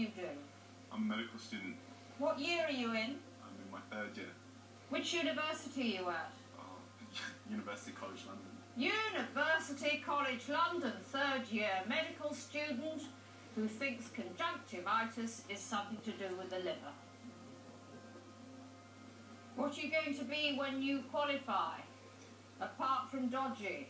you do? I'm a medical student. What year are you in? I'm in my third year. Which university are you at? Oh, University College London. University College London, third year, medical student who thinks conjunctivitis is something to do with the liver. What are you going to be when you qualify? Apart from dodgy.